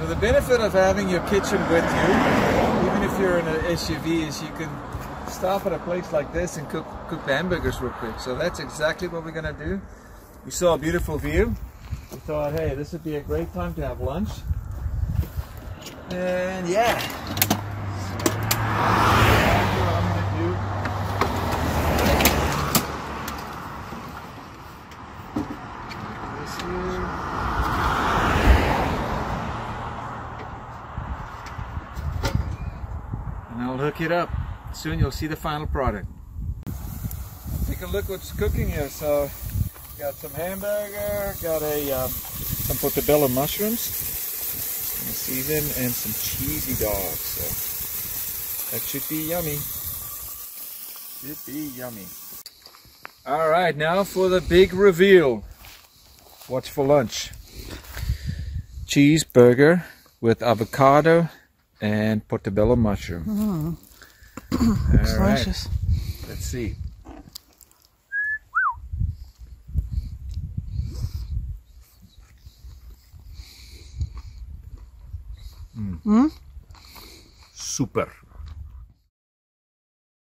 So the benefit of having your kitchen with you, even if you're in an SUV, is you can stop at a place like this and cook, cook hamburgers real quick. So that's exactly what we're gonna do. We saw a beautiful view. We thought, hey, this would be a great time to have lunch. And yeah. This here. And I'll hook it up. Soon you'll see the final product. Take a look what's cooking here. So, got some hamburger, got a um, some portobello mushrooms, and season, and some cheesy dogs. So that should be yummy. Should be yummy. All right, now for the big reveal. What's for lunch? Cheeseburger with avocado and portobello mushroom. Looks All right, delicious. let's see. mm-hmm Super.